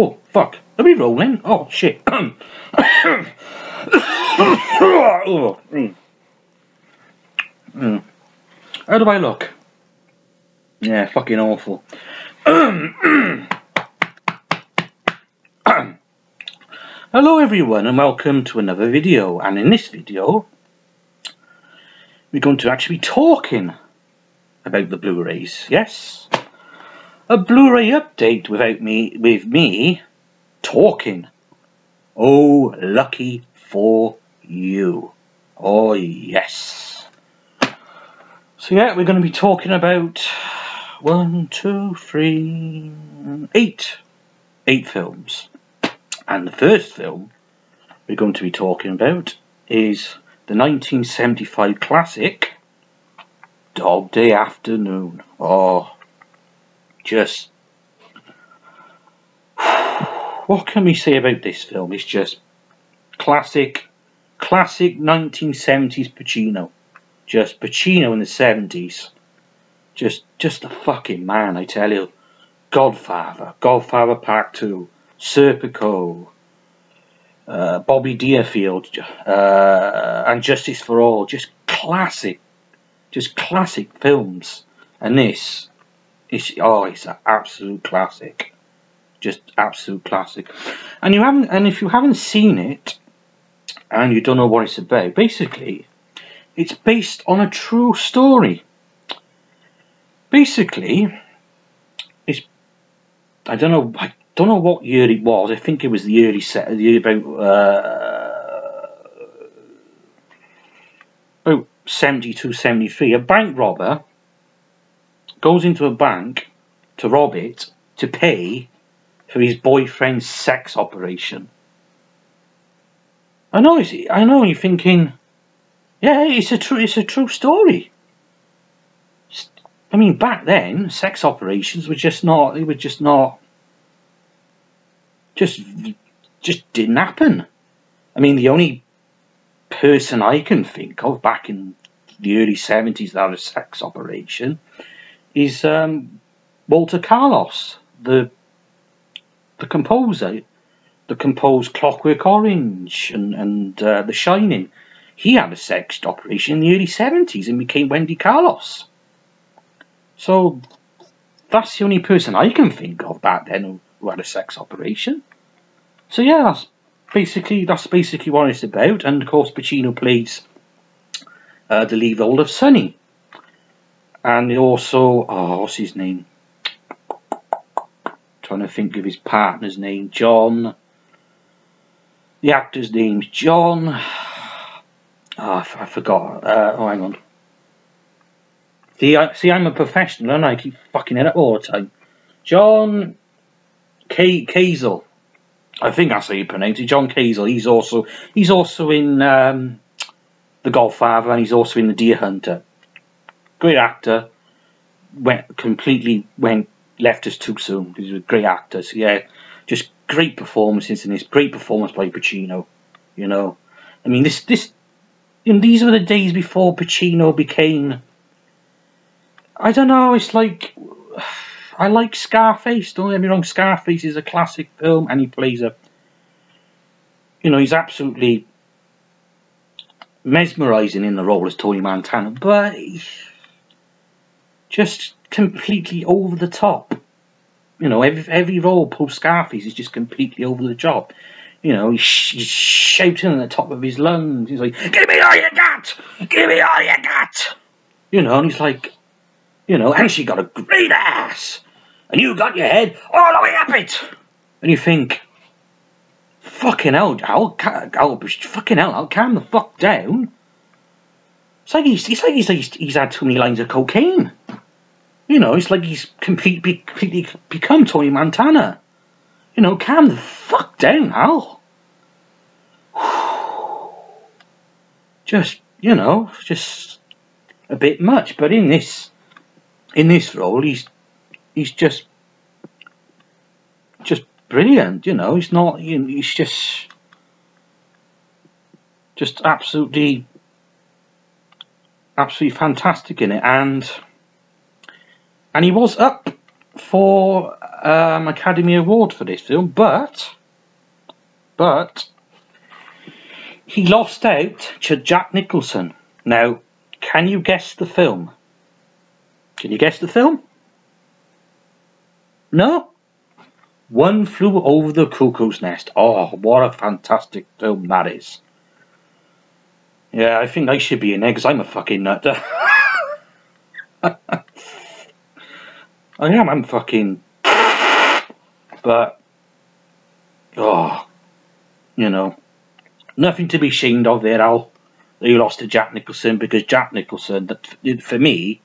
Oh, fuck. Are we rolling? Oh, shit. oh, mm. Mm. How do I look? Yeah, fucking awful. Hello everyone and welcome to another video and in this video we're going to actually be talking about the Blu-rays, yes? A Blu-ray update without me, with me talking. Oh, lucky for you. Oh, yes. So yeah, we're going to be talking about one, two, three, eight, eight films. And the first film we're going to be talking about is the 1975 classic Dog Day Afternoon. Oh, just what can we say about this film? It's just classic, classic 1970s Pacino. Just Pacino in the 70s. Just, just a fucking man, I tell you. Godfather, Godfather Part 2, Serpico, uh, Bobby Deerfield, uh, and Justice for All. Just classic, just classic films. And this, it's oh, it's an absolute classic, just absolute classic. And you haven't, and if you haven't seen it, and you don't know what it's about, basically, it's based on a true story. Basically, it's I don't know, I don't know what year it was. I think it was the early set, the year about uh, about 72, 73. A bank robber goes into a bank to rob it to pay for his boyfriend's sex operation. I know, I know. You're thinking, yeah, it's a true, it's a true story. I mean, back then, sex operations were just not. They were just not. Just, just didn't happen. I mean, the only person I can think of back in the early seventies that had a sex operation is um, Walter Carlos, the the composer, that composed Clockwork Orange and and uh, The Shining. He had a sex operation in the early seventies and became Wendy Carlos. So that's the only person I can think of back then who, who had a sex operation. So yeah, that's basically that's basically what it's about. And of course, Pacino plays uh, the lead role of Sonny. And also, oh, what's his name? trying to think of his partner's name, John. The actor's name's John. Oh, I forgot. Uh, oh, hang on. See, I, see, I'm a professional, and I keep fucking it up all the time. John K. Cazale. I think that's how you pronounce it. John Cazale. He's also he's also in um, The Godfather, and he's also in The Deer Hunter. Great actor. Went completely went left us too soon. He's a great actor. So yeah, just great performances in this. Great performance by Pacino. You know, I mean this this. Know, these were the days before Pacino became I don't know. It's like I like Scarface. Don't get me wrong. Scarface is a classic film, and he plays a. You know, he's absolutely mesmerizing in the role as Tony Montana, but just completely over the top. You know, every every role Paul Scarface is just completely over the top. You know, he's, he's shouting at the top of his lungs. He's like, "Give me all you got! Give me all you got!" You know, and he's like, you know, and she got a great ass. And you got your head all the way up it. And you think, fucking hell, I'll, fucking hell, I'll calm the fuck down. It's like he's, it's like he's, he's had too many lines of cocaine. You know, it's like he's completely, completely become Tony Montana. You know, calm the fuck down, Al. Just, you know, just a bit much. But in this in this role, he's he's just just brilliant. You know, he's not. He's just just absolutely absolutely fantastic in it, and and he was up for um, Academy Award for this film, but but he lost out to Jack Nicholson. Now, can you guess the film? Can you guess the film? No? One Flew Over the Cuckoo's Nest. Oh, what a fantastic film that is. Yeah, I think I should be in there because I'm a fucking nut. I am, I'm fucking. But. Oh. You know. Nothing to be ashamed of there, Al. You lost to Jack Nicholson because Jack Nicholson, for me,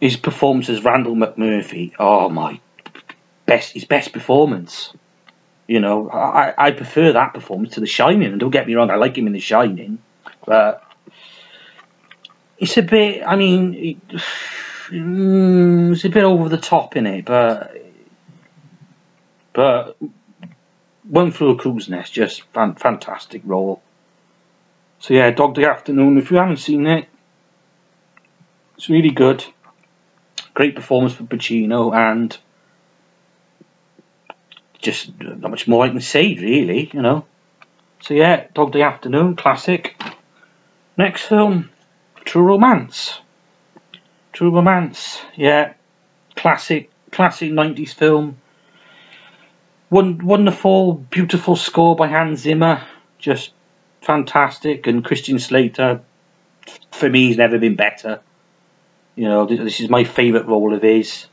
his performance as Randall McMurphy, oh my, best his best performance. You know, I, I prefer that performance to The Shining. And don't get me wrong, I like him in The Shining, but it's a bit. I mean, it, mm, it's a bit over the top in it, but but one flew a cuckoo's nest, just fan, fantastic role. So yeah, Dog Day Afternoon. If you haven't seen it, it's really good. Great performance for Pacino and just not much more I can say really, you know. So yeah, Dog Day Afternoon, classic. Next film, True Romance. True Romance, yeah, classic, classic 90s film. Wonderful, beautiful score by Hans Zimmer, just fantastic. And Christian Slater, for me, he's never been better. You know, this is my favourite role of his.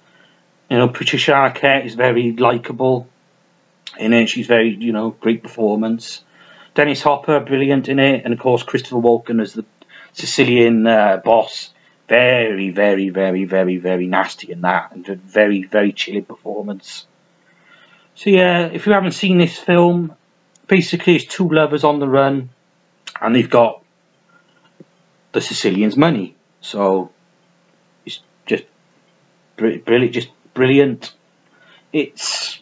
You know, Patricia Arquette is very likable in it. She's very, you know, great performance. Dennis Hopper, brilliant in it. And of course, Christopher Walken as the Sicilian uh, boss. Very, very, very, very, very nasty in that. And a very, very chilly performance. So yeah, if you haven't seen this film, basically it's two lovers on the run, and they've got the Sicilian's money. So it's just brilliant, just brilliant. It's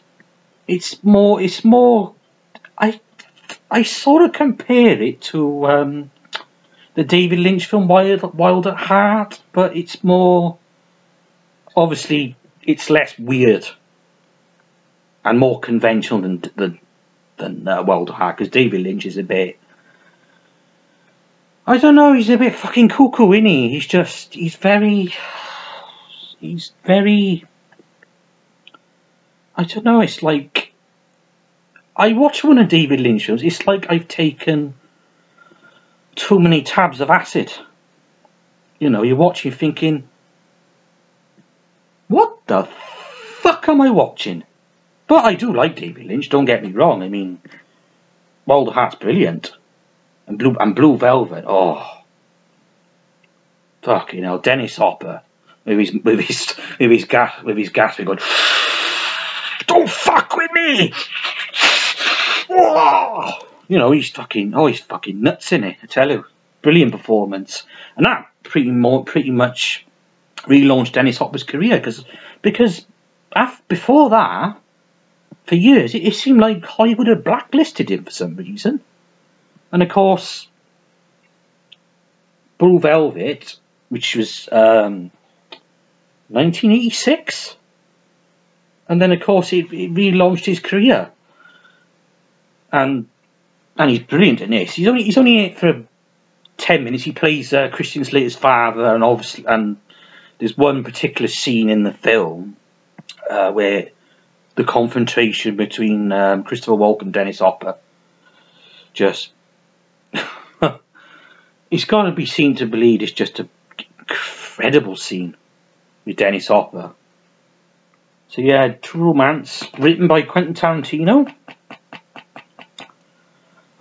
it's more it's more I I sort of compare it to um, the David Lynch film Wild Wild at Heart, but it's more obviously it's less weird and more conventional than than than uh, Wild at Heart because David Lynch is a bit. I don't know. He's a bit fucking cuckoo, isn't he? He's just. He's very. He's very. I don't know. It's like. I watch one of David Lynch films. It's like I've taken too many tabs of acid. You know, you're watching thinking, what the fuck am I watching? But I do like David Lynch, don't get me wrong. I mean, Wild Heart's brilliant. And Blue, and Blue Velvet, oh. Fucking hell, Dennis Hopper. With his, with his, with his gas, with his gas, we going, don't fuck with me! Oh! You know, he's fucking, oh, he's fucking nuts in it, I tell you. Brilliant performance. And that pretty more, pretty much relaunched Dennis Hopper's career, because, because before that, for years, it, it seemed like Hollywood had blacklisted him for some reason. And of course, Blue Velvet, which was um, 1986, and then of course it, it relaunched his career. And and he's brilliant in this. He's only he's only in it for ten minutes. He plays uh, Christian Slater's father, and obviously, and there's one particular scene in the film uh, where the confrontation between um, Christopher Walken and Dennis Hopper just it's got to be seen to believe it's just an incredible scene with Dennis Hopper. So yeah, True Romance, written by Quentin Tarantino.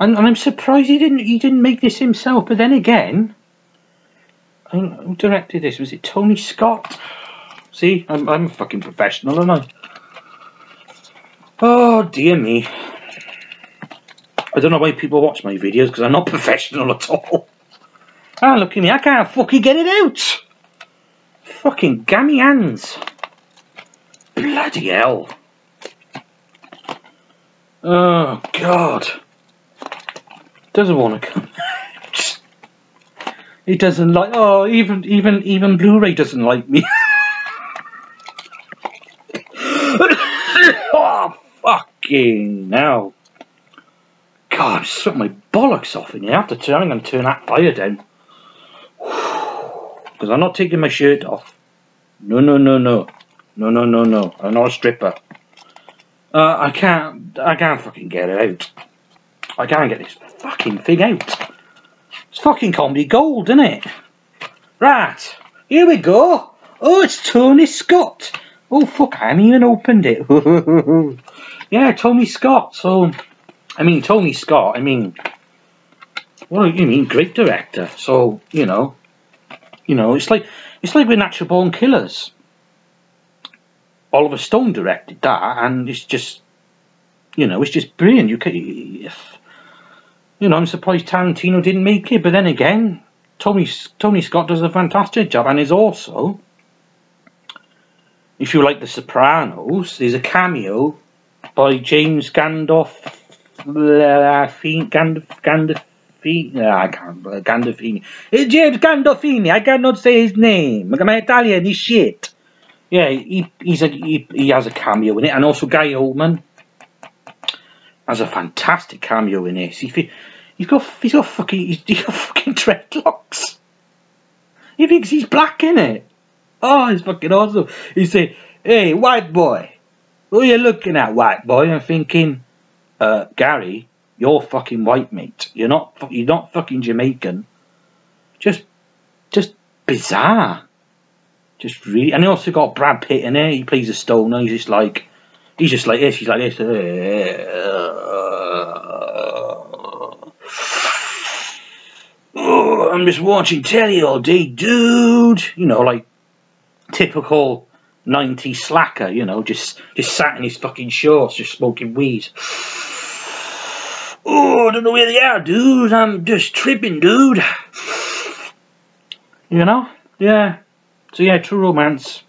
And, and I'm surprised he didn't he didn't make this himself. But then again, who directed this? Was it Tony Scott? See, I'm I'm a fucking professional, aren't I? Oh dear me. I don't know why people watch my videos because I'm not professional at all. Ah, look at me, I can't fucking get it out. Fucking gammy hands. Bloody hell. Oh, God doesn't want to come. he doesn't like. Oh, even even even Blu-ray doesn't like me. oh, fucking now. God, I'm sweating my bollocks off in here. Have to turn. I'm going to turn that fire down because I'm not taking my shirt off. No, no, no, no, no, no, no, no. I'm not a stripper. Uh, I can't. I can't fucking get it out. I can't get this fucking thing out. It's fucking comedy gold, isn't it? Right, here we go. Oh, it's Tony Scott. Oh, fuck, I haven't even opened it. yeah, Tony Scott. So, I mean, Tony Scott, I mean, what do you mean? Great director. So, you know, you know, it's like, it's like with Natural Born Killers. Oliver Stone directed that, and it's just, you know, it's just brilliant. You can, you know, I'm surprised Tarantino didn't make it, but then again, Tony Tony Scott does a fantastic job, and is also, if you like The Sopranos, there's a cameo by James Gandolf, Gandolf, I can't, uh, Gandolfini. It's James Gandolfini. I cannot say his name. I'm Italian. He's shit. Yeah, he he's a he, he has a cameo in it, and also Gary Oldman has a fantastic cameo in this. He, he's got he's got fucking he's, he's got fucking dreadlocks. He thinks he's black in it. Oh, it's fucking awesome. He say, "Hey, white boy, who you looking at, white boy?" I'm thinking, uh, Gary, you're fucking white, mate. You're not you're not fucking Jamaican. Just just bizarre. Just really, and he also got Brad Pitt in it. He plays a stoner. He's just like, he's just like this. He's like this. I'm just watching telly all day, dude. You know, like typical 90s slacker. You know, just just sat in his fucking shorts, just smoking weed. Oh, I don't know where they are, dude. I'm just tripping, dude. You know? Yeah. So yeah, True Romance,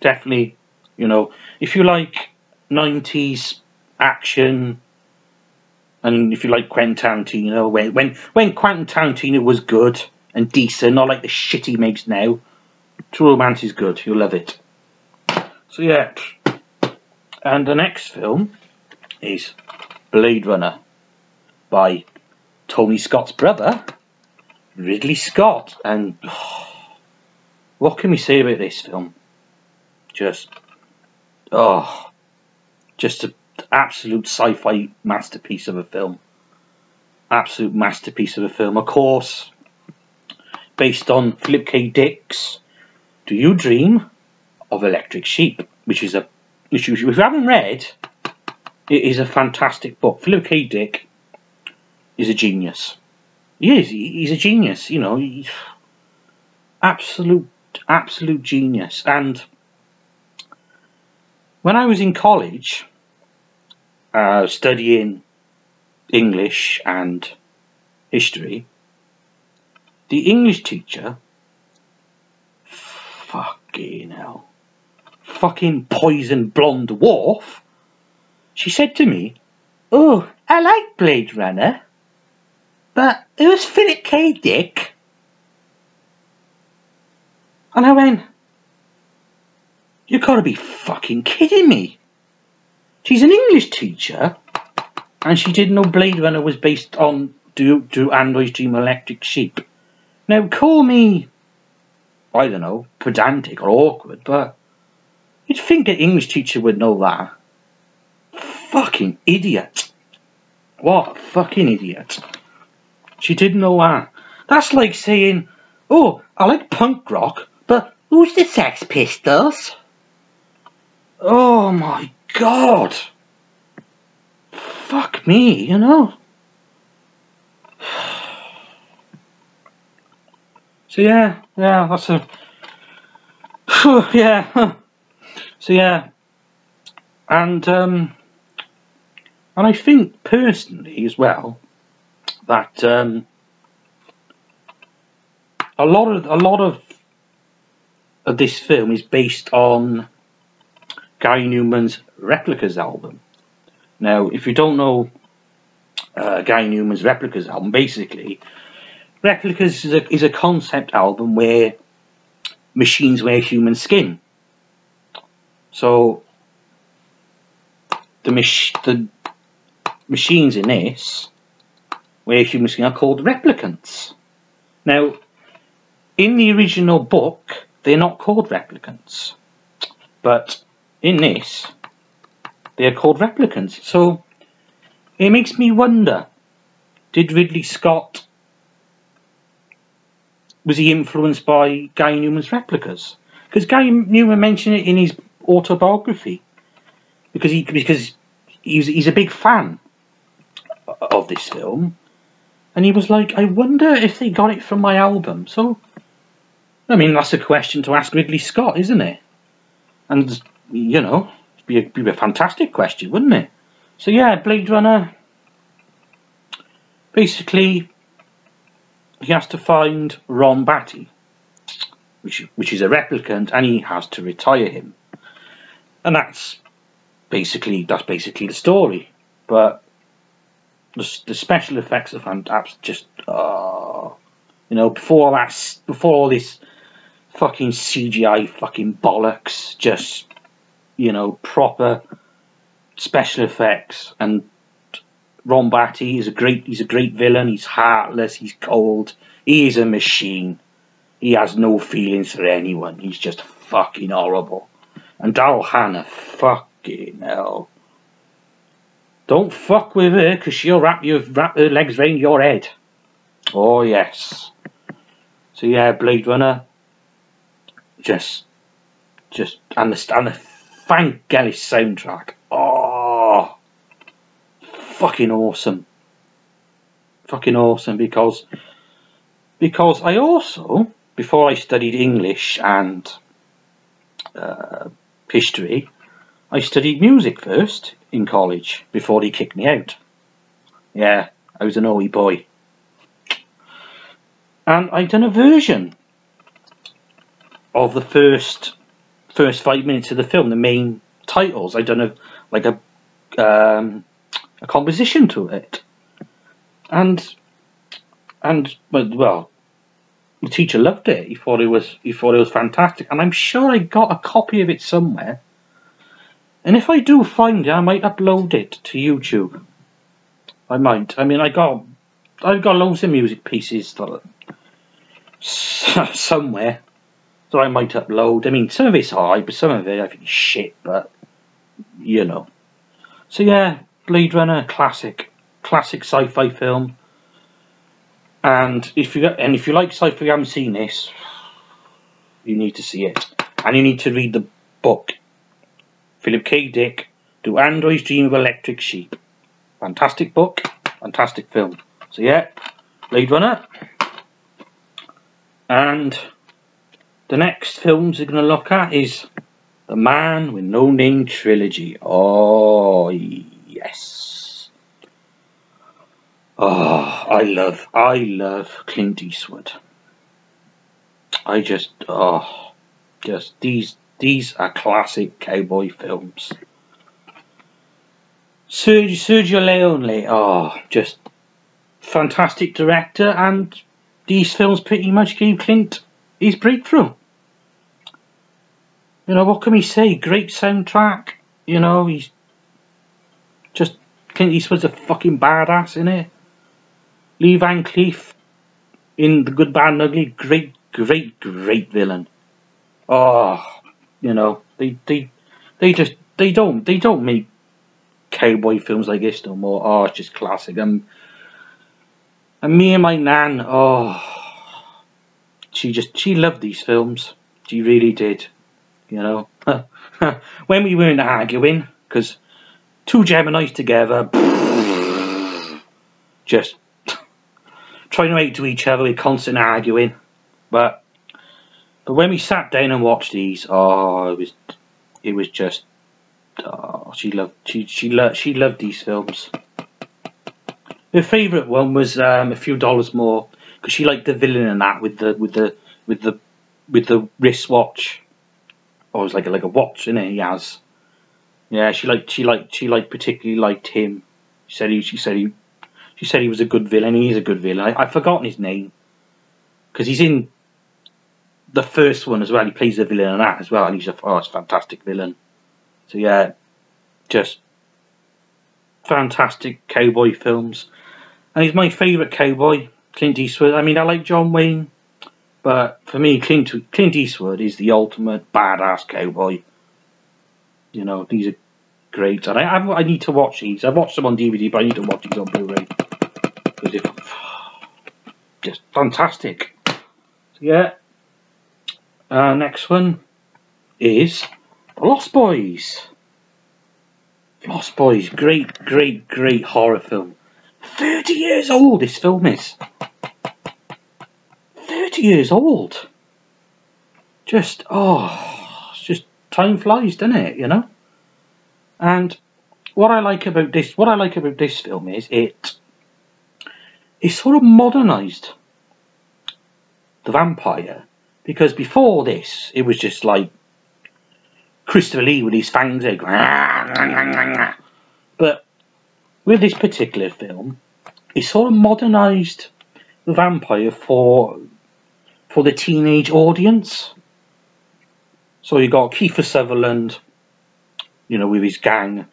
definitely, you know, if you like 90s action, and if you like Quentin Tarantino, when, when, when Quentin Tarantino was good and decent, not like the shit he makes now, True Romance is good, you'll love it. So yeah, and the next film is Blade Runner by Tony Scott's brother, Ridley Scott, and... Oh, what can we say about this film? Just, oh, just an absolute sci-fi masterpiece of a film. Absolute masterpiece of a film. Of course, based on Philip K. Dick's Do You Dream of Electric Sheep, which is a which if you haven't read, it is a fantastic book. Philip K. Dick is a genius. He is. He's a genius. You know, absolute absolute genius. And when I was in college, uh, studying English and history, the English teacher, fucking hell, fucking poison blonde dwarf, she said to me, Oh, I like Blade Runner, but it was Philip K. Dick. And I went, You gotta be fucking kidding me. She's an English teacher, and she didn't know Blade Runner was based on Do, do Androids Dream Electric Sheep. Now, call me, I don't know, pedantic or awkward, but you'd think an English teacher would know that. Fucking idiot. What a fucking idiot. She didn't know that. That's like saying, oh, I like punk rock, but who's the Sex Pistols? Oh my god. Fuck me, you know. So yeah, yeah, that's a yeah. So yeah. And um and I think personally as well that um a lot of a lot of of this film is based on Gary Numan's Replicas album. Now, if you don't know uh, Numan's Replicas album, basically, Replicas is a, is a concept album where machines wear human skin. So, the mach- the machines in this, where humans are called replicants. Now, in the original book, they're not called replicants, but in this, they are called replicants. So it makes me wonder: Did Ridley Scott was he influenced by Guy Numan's replicas? Because Guy Newman mentioned it in his autobiography, because he because he's he's a big fan of this film, and he was like, I wonder if they got it from my album. So, I mean, that's a question to ask Ridley Scott, isn't it? And you know, be a, be a fantastic question, wouldn't it? So yeah, Blade Runner. Basically, he has to find Roy Batty, which which is a replicant, and he has to retire him, and that's basically that's basically the story. But the, the special effects are fantastic. Just uh, you know, before that, before all this fucking CGI fucking bollocks, just you know, proper special effects and Roy Batty is a great he's a great villain. He's heartless. He's cold. He is a machine. He has no feelings for anyone. He's just fucking horrible. And Daryl Hannah, fucking hell. Don't fuck with her, because she'll wrap your wrap her legs round your head. Oh yes. So yeah, Blade Runner. Just, just and the and the Vangelis soundtrack. Oh fucking awesome. Fucking awesome because because I also before I studied English and uh, history, I studied music first in college before they kicked me out. Yeah, I was an naughty boy. And I done a version of the first first five minutes of the film, the main titles. I done a like a um, a composition to it. And and well, the teacher loved it. He thought it was he thought it was fantastic, and I'm sure I got a copy of it somewhere. And if I do find it, I might upload it to YouTube. I might. I mean, I got I've got loads of music pieces that, somewhere, so I might upload. I mean, some of it's alright, but some of it I think is shit. But you know. So yeah, Blade Runner, classic, classic sci-fi film. And if you and if you like sci-fi, you haven't seen this, you need to see it, and you need to read the book. Philip K. Dick, Do Androids Dream of Electric Sheep? Fantastic book, fantastic film. So yeah, Blade Runner. And the next films we're going to look at is The Man with No Name Trilogy. Oh, yes. Oh, I love, I love Clint Eastwood. I just, oh, just these, these are classic cowboy films. Sergio, Leone, oh, just fantastic director, and these films pretty much gave Clint his breakthrough. You know, what can we say? Great soundtrack. You know, he's just Clint Eastwood's a fucking badass in it. Lee Van Cleef in The Good, Bad and Ugly, great, great, great villain. Oh, you know, they they they just they don't they don't make cowboy films like this no more. Oh, it's just classic. And and me and my nan, oh, she just she loved these films. She really did. You know, when we weren't arguing, because two Geminis together, just trying to make to each other with constant arguing. But but when we sat down and watched these, oh, it was it was just oh, she loved she she loved she loved these films. Her favourite one was um, a few dollars more because she liked the villain in that with the with the with the with the wristwatch. Or oh, like a, like a watch in it he has. Yeah, she liked she liked she like particularly liked him. She said he she said he she said he was a good villain. He's a good villain. I, I've forgotten his name because he's in the first one as well. He plays the villain in that as well, and he's a oh, it's a fantastic villain. So yeah, just fantastic cowboy films. And he's my favourite cowboy, Clint Eastwood. I mean, I like John Wayne, but for me, Clint, Clint Eastwood is the ultimate badass cowboy. You know, these are great. And I, I, I need to watch these. I've watched them on DVD, but I need to watch these on Blu-ray. Because they're just fantastic. So, yeah. Uh, next one is Lost Boys. Lost Boys, great, great, great horror film. 30 years old this film is. 30 years old. Just, oh, just time flies, doesn't it, you know? And what I like about this, what I like about this film is it, it sort of modernised the vampire. Because before this, it was just like Christopher Lee with his fangs out. But with this particular film, it sort of modernised the vampire for for the teenage audience. So you got Kiefer Sutherland, you know, with his gang,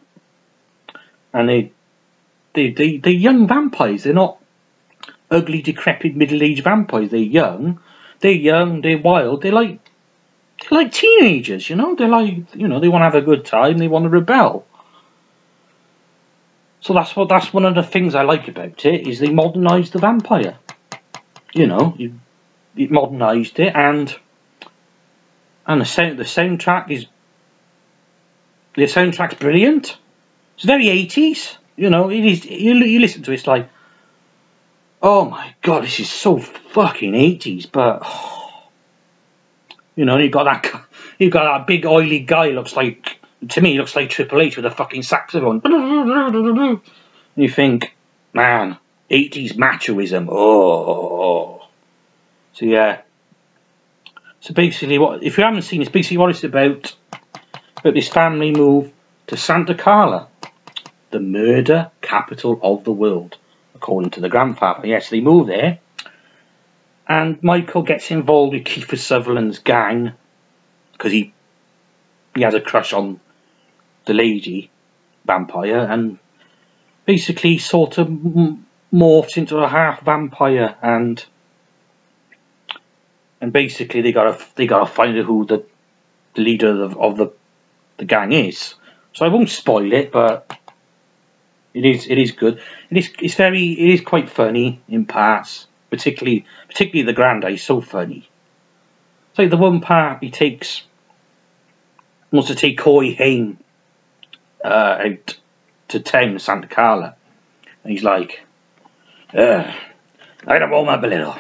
and they they they they're young vampires. They're not ugly, decrepit, middle-aged vampires. They're young. They're young. They're wild. They're like they're like teenagers, you know. They're like, you know, they want to have a good time. They want to rebel. So that's what that's one of the things I like about it is they modernised the vampire. You know, you, it modernised it, and and the sound the soundtrack is the soundtrack's brilliant. It's very eighties. You know, it is. You, you listen to it, it's like, oh my god, this is so fucking eighties. But you know, you got that you got that big oily guy looks like to me looks like Triple H with a fucking saxophone. And you think, man, 80s machoism. Oh. So yeah. So basically, what if you haven't seen, it's basically what it's about. About this family move to Santa Carla, the murder capital of the world, according to the grandfather. Yes, they move there and Michael gets involved with Kiefer Sutherland's gang because he he has a crush on the lady vampire and basically sort of morphs into a half vampire and and basically they gotta they gotta find out who the, leader of, of the the gang is. So I won't spoil it, but it is it is good. It is it's very it is quite funny in parts particularly particularly the Grande is so funny. Like the one part he takes wants to take Corey Haim uh, out to town Santa Carla, and he's like, "I don't warm up a little.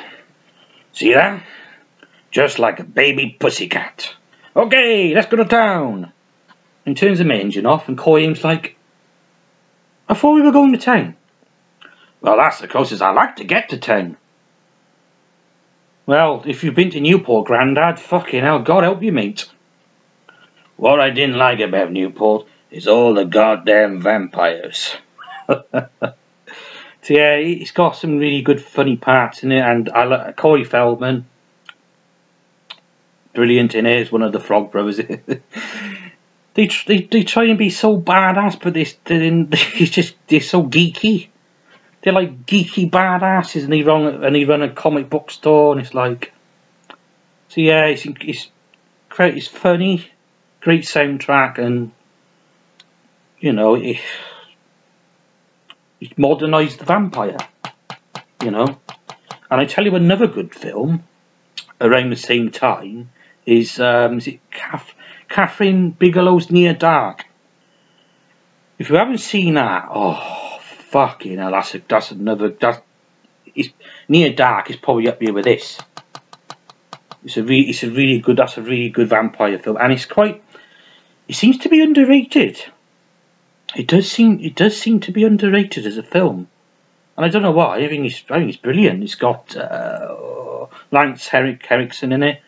See that? Just like a baby pussycat. Okay, let's go to town." And turns the engine off, and Corey Haim's like, "I thought we were going to town." Well, that's the closest I like to get to town. Well, if you've been to Newport, Grandad, fucking hell, God help you, mate. What I didn't like about Newport is all the goddamn vampires. so yeah, it's got some really good funny parts in it, and I like Corey Feldman, brilliant in it. Is one of the Frog Brothers. they, they they try and be so badass, but they, they just they're so geeky they're like geeky badasses, and they run and they run a comic book store, and it's like, so yeah, it's it's great, it's funny, great soundtrack, and you know it, it modernised the vampire, you know. And I tell you another good film around the same time is um, is it Kath Kathryn Bigelow's Near Dark. If you haven't seen that, oh Fucking hell, that's a, that's another that's near dark is probably up here with this. It's a really it's a really good that's a really good vampire film and it's quite it seems to be underrated. It does seem it does seem to be underrated as a film. And I don't know why. I think it's I think it's brilliant. It's got uh, Lance Herrick Henriksen in it.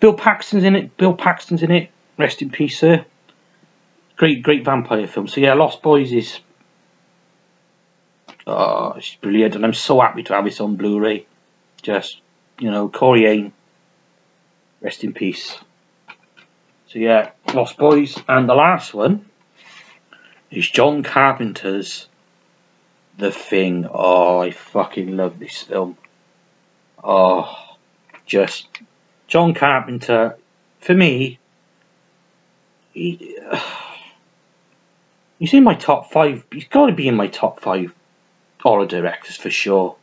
Bill Paxton's in it. Bill Paxton's in it. Rest in peace, sir. Great, great vampire film. So yeah, Lost Boys is Oh, it's brilliant, and I'm so happy to have this on Blu-ray. Just, you know, Corey Haim, rest in peace. So yeah, Lost Boys, and the last one is John Carpenter's The Thing. Oh, I fucking love this film. Oh, just John Carpenter. For me, he, uh, he's in my top five. He's got to be in my top five horror directors for sure.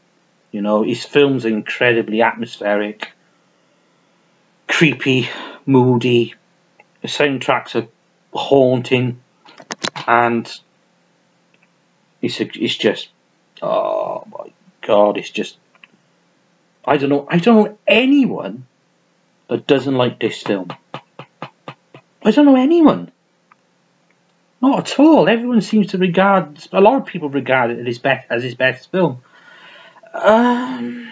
You know, his films are incredibly atmospheric, creepy, moody. The soundtracks are haunting, and it's a, it's just oh my god, it's just I don't know I don't know anyone that doesn't like this film. I don't know anyone. Not at all. Everyone seems to regard a lot of people regard it as his best as his best film. Um,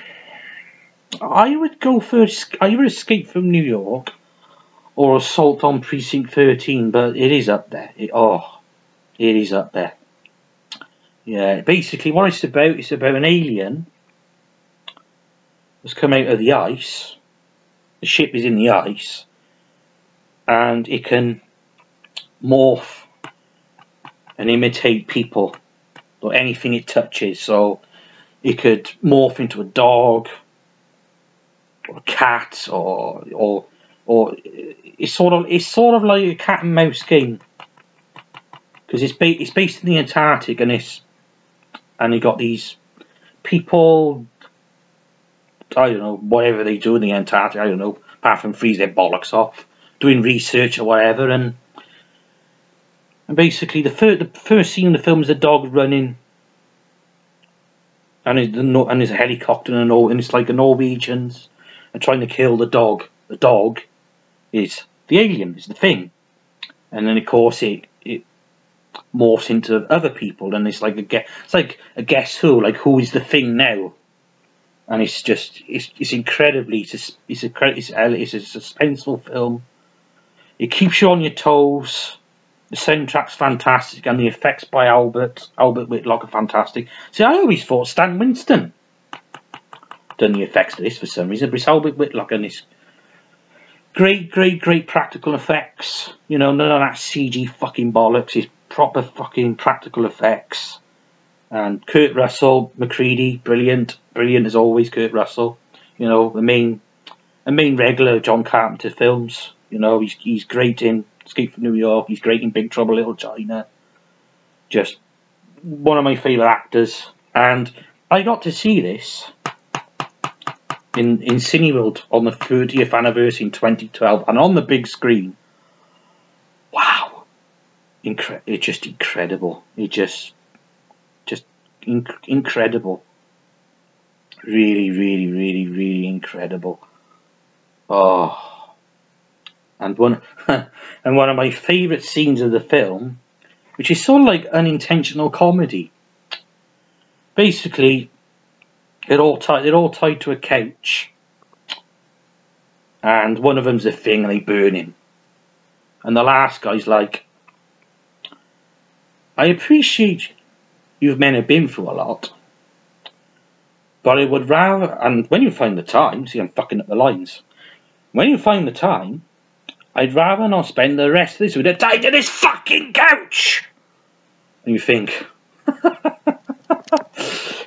I would go for either Escape from New York or Assault on Precinct 13, but it is up there. It, oh, it is up there. Yeah, basically what it's about, it's about an alien that's come out of the ice. The ship is in the ice. And it can morph and imitate people or anything it touches. So it could morph into a dog or a cat or or or it's sort of it's sort of like a cat and mouse game because it's ba- it's based in the Antarctic and it's and you got these people I don't know whatever they do in the Antarctic I don't know apart from freeze their bollocks off doing research or whatever and and basically the first the first scene in the film is a dog running and it's, and there's a helicopter and, all, and it's like the Norwegians are trying to kill the dog the dog is the alien, is the thing. And then of course it it morphs into other people, and it's like a guess, it's like a guess who, like who is the thing now? And it's just it's it's incredibly it's a it's a it's a, it's a suspenseful film. It keeps you on your toes. The soundtrack's fantastic, and the effects by Albert Albert Whitlock are fantastic. See, I always thought Stan Winston done the effects of this for some reason, but it's Albert Whitlock and it's Great, great, great practical effects. You know, none of that CG fucking bollocks. It's proper fucking practical effects. And Kurt Russell, MacReady, brilliant, brilliant as always. Kurt Russell, you know, the main, a main regular John Carpenter films. You know, he's he's great in Escape from New York. He's great in Big Trouble Little China. Just one of my favourite actors. And I got to see this in, in Cineworld on the 30th anniversary in 2012 and on the big screen. Wow. Incre- it's just incredible. It just inc- incredible. Really, really, really, really incredible. Oh. And one, and one of my favourite scenes of the film, which is sort of like unintentional comedy. Basically, they're all tied. They're all tied to a couch, and one of them's a thing, and they burn him. And the last guy's like, "I appreciate you men have been through a lot, but I would rather." And when you find the time, see, I'm fucking up the lines. When you find the time, I'd rather not spend the rest of this with a tied to this fucking couch. And you think.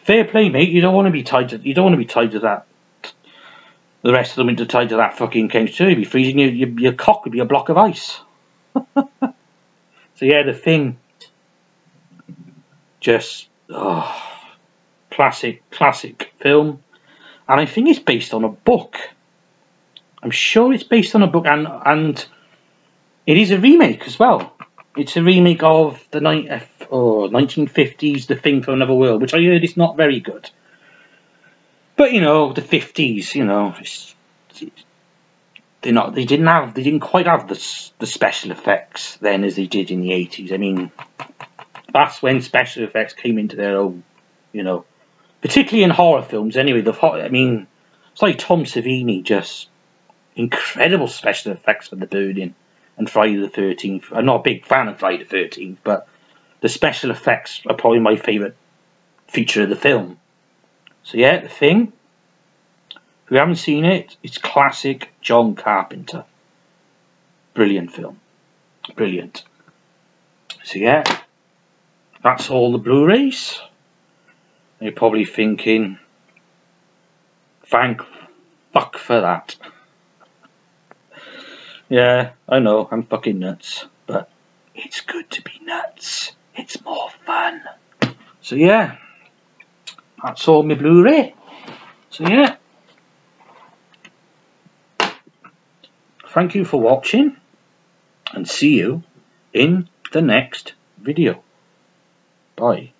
Fair play, mate. You don't want to be tied to. You don't want to be tied to that. The rest of the winter tied to that fucking couch too. You'd be freezing. Your, your your cock would be a block of ice. so yeah, the thing. Just oh, classic, classic film, and I think it's based on a book. I'm sure it's based on a book, and and it is a remake as well. It's a remake of the night uh, oh, 1950s The Thing from Another World, which I heard is not very good. But you know, the 50s, you know, they not they didn't have they didn't quite have the the special effects then as they did in the 80s. I mean, that's when special effects came into their own, you know, particularly in horror films. Anyway, the I mean, it's like Tom Savini just incredible special effects for the Burning and Friday the 13th. I'm not a big fan of Friday the 13th, but the special effects are probably my favourite feature of the film. So yeah, The Thing. If you haven't seen it, it's classic John Carpenter. Brilliant film. Brilliant. So yeah, that's all the Blu-rays. You're probably thinking, thank fuck for that. Yeah, I know, I'm fucking nuts, but it's good to be nuts. It's more fun. So yeah, that's all my Blu-ray. So yeah. Thank you for watching and see you in the next video. Bye.